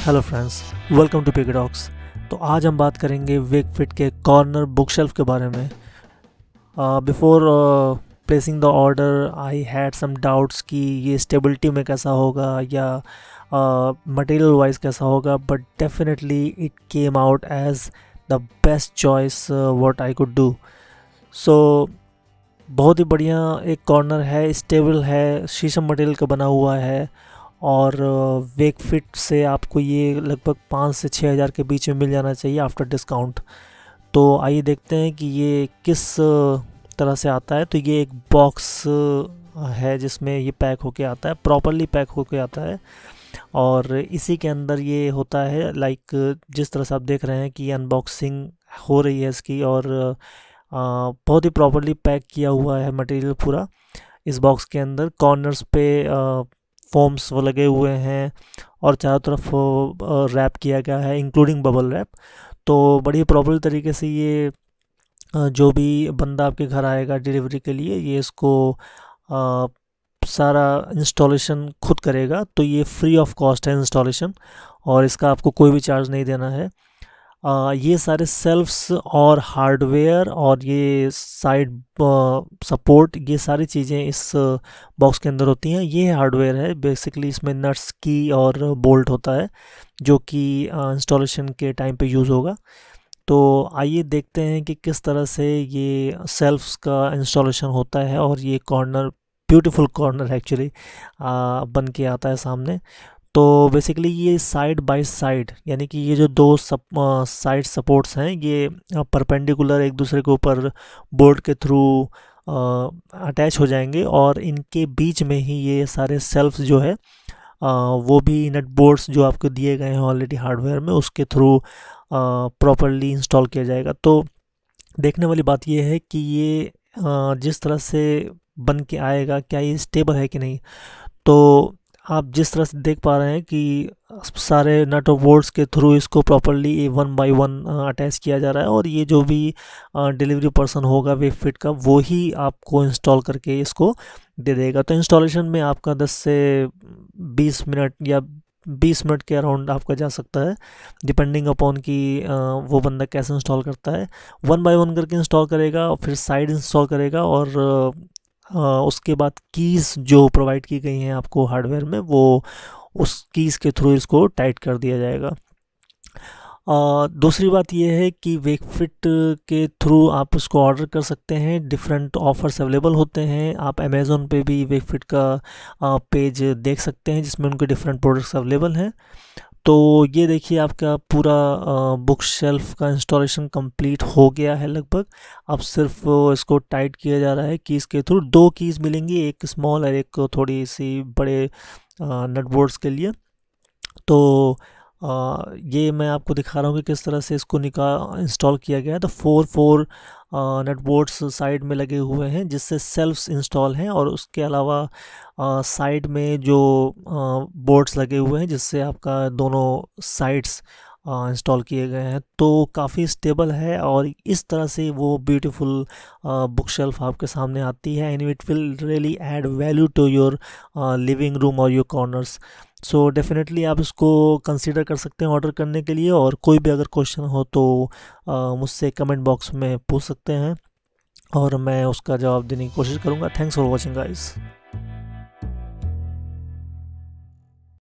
Hello friends welcome to पिकडॉक्स तो आज हम बात करेंगे वेक फिट के कॉर्नर बुक शेल्फ के बारे में। Before placing the order I had some doubts कि ये स्टेबिलिटी में कैसा होगा या मटेरियल uh, वाइज कैसा होगा but definitely it came out as the best choice what I could do so बहुत ही बढ़िया एक कॉर्नर है स्टेबल है शीशम मटेरियल का बना हुआ है। और वेक फिट से आपको ये लगभग पाँच से छः हज़ार के बीच में मिल जाना चाहिए आफ्टर डिस्काउंट तो आइए देखते हैं कि ये किस तरह से आता है। तो ये एक बॉक्स है जिसमें ये पैक होके आता है प्रॉपरली पैक होके आता है। और इसी के अंदर ये होता है लाइक जिस तरह से आप देख रहे हैं कि अनबॉक्सिंग हो रही है इसकी और बहुत ही प्रॉपरली पैक किया हुआ है मटेरियल पूरा। इस बॉक्स के अंदर कॉर्नर्स पे फॉर्म्स वो लगे हुए हैं और चारों तरफ़ रैप किया गया है इंक्लूडिंग बबल रैप तो बड़ी प्रॉपर तरीके से ये जो भी बंदा आपके घर आएगा डिलीवरी के लिए ये इसको आ, सारा इंस्टॉलेशन खुद करेगा। तो ये फ्री ऑफ़ कॉस्ट है इंस्टॉलेशन और इसका आपको कोई भी चार्ज नहीं देना है। ये सारे सेल्फ्स और हार्डवेयर और ये साइड सपोर्ट, ये सारी चीज़ें इस बॉक्स के अंदर होती हैं। ये हार्डवेयर है, बेसिकली इसमें नट्स की और बोल्ट होता है, जो कि इंस्टॉलेशन के टाइम पे यूज़ होगा। तो आइए देखते हैं कि किस तरह से ये सेल्फ्स का इंस्टॉलेशन होता है और ये कॉर्नर, ब्यूटीफुल कॉर्नर एक्चुअली बन के आता है सामने। तो बेसिकली ये साइड बाय साइड यानी कि ये जो दो सप, साइड सपोर्ट्स हैं ये परपेंडिकुलर एक दूसरे के ऊपर बोर्ड के थ्रू अटैच हो जाएँगे और इनके बीच में ही ये सारे सेल्फ जो है आ, वो भी नट बोर्ड्स जो आपको दिए गए हैं ऑलरेडी हार्डवेयर में उसके थ्रू प्रॉपरली इंस्टॉल किया जाएगा। तो देखने वाली बात ये है कि ये आ, जिस तरह से बन के आएगा क्या ये स्टेबल है कि नहीं? तो आप जिस तरह से देख पा रहे हैं कि सारे नट और बोर्ड्स के थ्रू इसको properly one by one attach किया जा रहा है और ये जो भी डिलीवरी पर्सन होगा वे फिट का, वो ही आपको इंस्टॉल करके इसको दे देगा। तो इंस्टॉलेशन में आपका 10 से 20 मिनट या 20 मिनट के अराउंड आपका जा सकता है, डिपेंडिंग अपॉन कि वो बंदा कैसे इंस्टॉल करता है। वन बाय वन करके इंस्टॉल करेगा और फिर साइड इंस्टॉल करेगा और उसके बाद कीज़ जो प्रोवाइड की गई हैं आपको हार्डवेयर में, वो उस कीज़ के थ्रू इसको टाइट कर दिया जाएगा। दूसरी बात यह है कि वेकफिट के थ्रू आप उसको ऑर्डर कर सकते हैं डिफरेंट ऑफ़र्स अवेलेबल होते हैं। आप अमेज़ोन पे भी वेकफिट का पेज देख सकते हैं जिसमें उनके डिफरेंट प्रोडक्ट्स अवेलेबल हैं। तो ये देखिए आपका पूरा बुक शेल्फ का इंस्टॉलेशन कंप्लीट हो गया है लगभग। अब सिर्फ़ इसको टाइट किया जा रहा है कीज़ के थ्रू दो कीज़ मिलेंगी, एक स्मॉल और एक थोड़ी सी बड़े नटबोर्ड्स के लिए। तो आ, ये मैं आपको दिखा रहा हूँ कि किस तरह से इसको निकाल इंस्टॉल किया गया है। तो four four nut boards side में लगे हुए हैं जिससे सेल्फ्स इंस्टॉल हैं और उसके अलावा साइड में जो बोर्ड्स लगे हुए हैं जिससे आपका दोनों साइड्स इंस्टॉल किए गए हैं। तो काफ़ी स्टेबल है और इस तरह से वो ब्यूटीफुल बुक शेल्फ आपके सामने आती है। And it will really add value to your living room और योर कॉर्नर्स सो डेफिनेटली आप इसको कंसीडर कर सकते हैं ऑर्डर करने के लिए और कोई भी अगर क्वेश्चन हो तो मुझसे कमेंट बॉक्स में पूछ सकते हैं और मैं उसका जवाब देने की कोशिश करूँगा। Thanks for watching guys